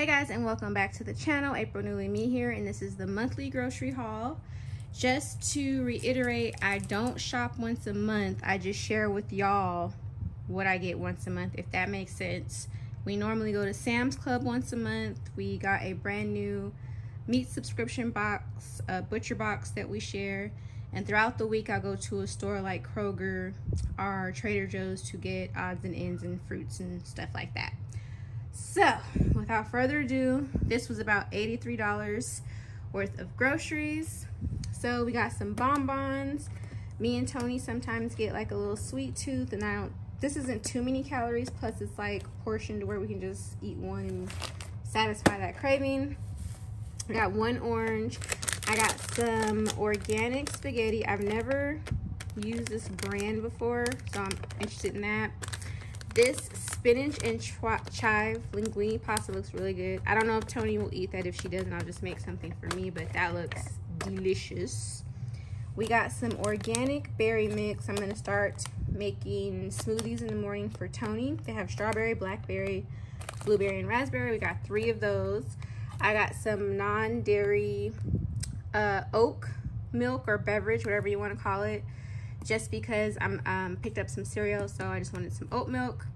Hey guys and welcome back to the channel. April Newly Me here and this is the monthly grocery haul. Just to reiterate, I don't shop once a month. I just share with y'all what I get once a month, if that makes sense. We normally go to Sam's Club once a month. We got a brand new meat subscription box, a ButcherBox that we share. And throughout the week, I go to a store like Kroger or Trader Joe's to get odds and ends and fruits and stuff like that. So, without further ado, this was about $83 worth of groceries. So, we got some bonbons. Me and Tony sometimes get like a little sweet tooth, and I don't, this isn't too many calories, plus it's like portioned where we can just eat one and satisfy that craving. I got one orange. I got some organic spaghetti. I've never used this brand before, so I'm interested in that. This spinach and chive linguine pasta looks really good. I don't know if Tony will eat that. If she doesn't, I'll just make something for me, but that looks delicious. We got some organic berry mix. I'm going to start making smoothies in the morning for Tony. They have strawberry, blackberry, blueberry, and raspberry. We got three of those. I got some non-dairy uh, oat milk or beverage, whatever you want to call it just because I'm um, picked up some cereal, so I just wanted some oat milk.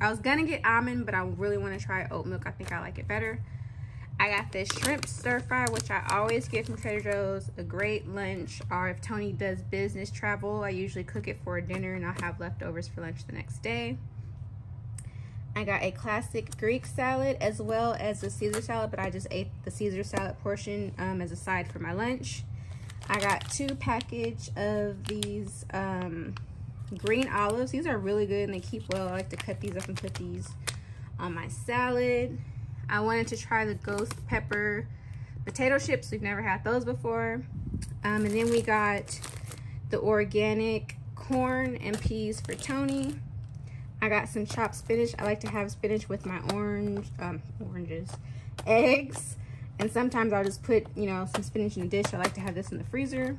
I was gonna get almond, but I really want to try oat milk. I think I like it better. I got this shrimp stir fry, which I always get from Trader Joe's. A great lunch, or if Tony does business travel, I usually cook it for dinner and I'll have leftovers for lunch the next day. I got a classic Greek salad as well as a Caesar salad, but I just ate the Caesar salad portion um, as a side for my lunch. I got two package of these um, green olives. These are really good and they keep well. I like to cut these up and put these on my salad. I wanted to try the ghost pepper potato chips. We've never had those before. Um, and then we got the organic corn and peas for Tony. I got some chopped spinach. I like to have spinach with my orange, um, oranges, eggs, and sometimes I'll just put, you know, some spinach in a dish. I like to have this in the freezer.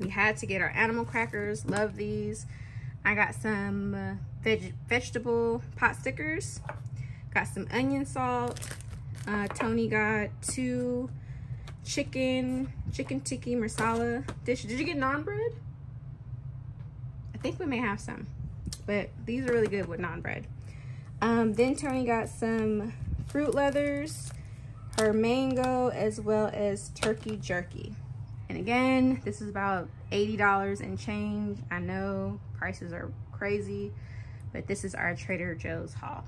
We had to get our animal crackers. Love these. I got some uh, veg vegetable pot stickers. Got some onion salt. Uh, Tony got two chicken, chicken tikka masala dish. Did you get naan bread? I think we may have some, but these are really good with naan bread. Um, then Tony got some fruit leathers her mango as well as turkey jerky. And again, this is about $80 and change. I know prices are crazy, but this is our Trader Joe's haul.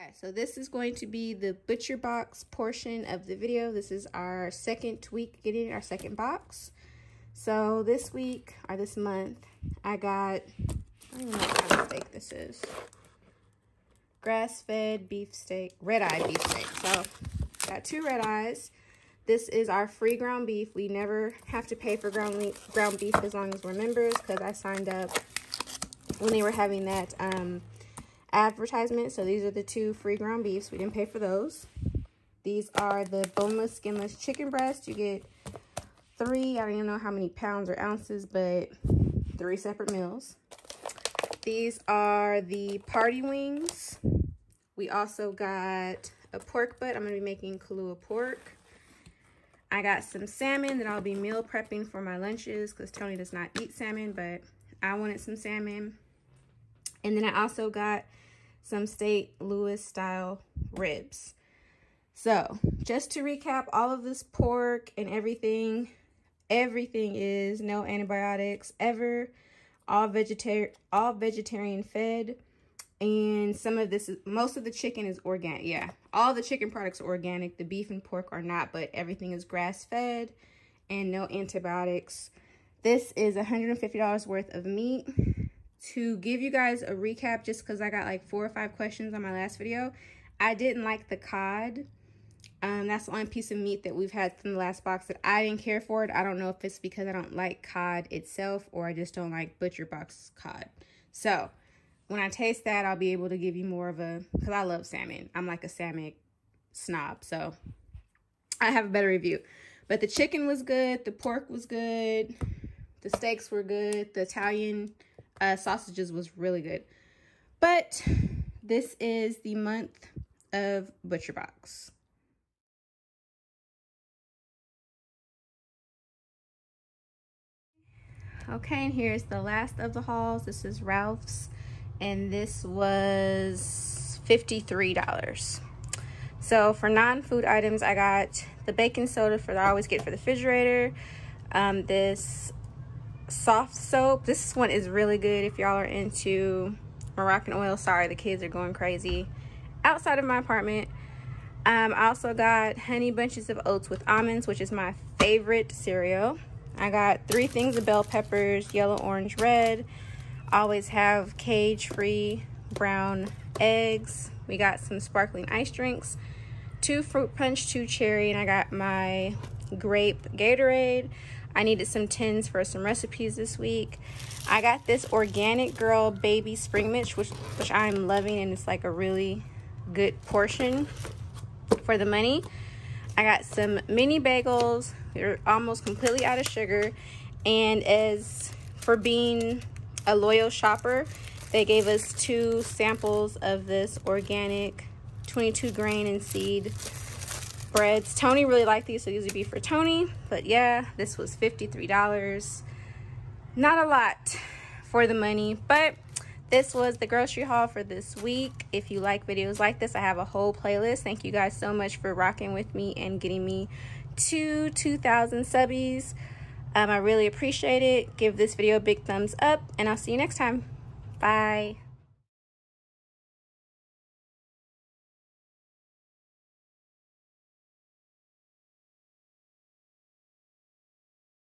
Okay, so this is going to be the ButcherBox portion of the video. This is our second week getting our second box. So this week, or this month, I got, I don't know what kind of steak this is. Grass-fed beef steak, red-eye beef steak. So, got two red eyes. This is our free ground beef. We never have to pay for ground, ground beef as long as we're members because I signed up when they were having that um, advertisement. So these are the two free ground beefs. We didn't pay for those. These are the boneless, skinless chicken breast. You get three, I don't even know how many pounds or ounces, but three separate meals. These are the party wings. We also got a pork butt. I'm going to be making Kalua pork. I got some salmon that I'll be meal prepping for my lunches because Tony does not eat salmon, but I wanted some salmon. And then I also got some St. Louis style ribs. So just to recap all of this pork and everything, everything is no antibiotics ever, all vegetarian, all vegetarian fed. And some of this, is, most of the chicken is organic. Yeah, all the chicken products are organic. The beef and pork are not, but everything is grass-fed and no antibiotics. This is $150 worth of meat. To give you guys a recap, just because I got like four or five questions on my last video, I didn't like the cod. Um, that's the only piece of meat that we've had from the last box that I didn't care for it. I don't know if it's because I don't like cod itself or I just don't like ButcherBox cod. So when I taste that, I'll be able to give you more of a, because I love salmon. I'm like a salmon snob, so I have a better review. But the chicken was good. The pork was good. The steaks were good. The Italian uh, sausages was really good. But this is the month of ButcherBox. Okay, and here's the last of the hauls. This is Ralphs, and this was $53. So for non-food items, I got the baking soda for I always get for the refrigerator. Um, this soft soap. This one is really good if y'all are into Moroccan oil. Sorry, the kids are going crazy. Outside of my apartment, um, I also got Honey Bunches of Oats with almonds, which is my favorite cereal. I got three things of bell peppers, yellow, orange, red. always have cage-free brown eggs. We got some sparkling ice drinks, two fruit punch, two cherry, and I got my grape Gatorade. I needed some tins for some recipes this week. I got this Organic Girl Baby Spring Mix, which, which I'm loving, and it's like a really good portion for the money. I got some mini bagels. They're almost completely out of sugar. And as for being a loyal shopper, they gave us two samples of this organic 22 grain and seed breads. Tony really liked these, so these would be for Tony. But yeah, this was $53. Not a lot for the money, but this was the grocery haul for this week. If you like videos like this, I have a whole playlist. Thank you guys so much for rocking with me and getting me to 2,000 subbies. Um, I really appreciate it. Give this video a big thumbs up, and I'll see you next time. Bye.